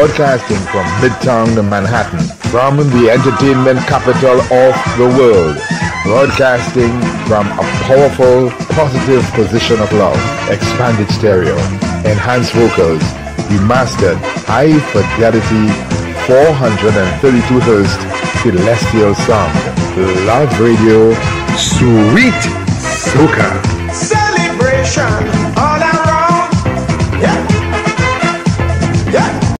Broadcasting from Midtown Manhattan, from the entertainment capital of the world. Broadcasting from a powerful, positive position of love. Expanded stereo, enhanced vocals, remastered, high fidelity, 432 Hz celestial sound. LUV Radio, sweet soca.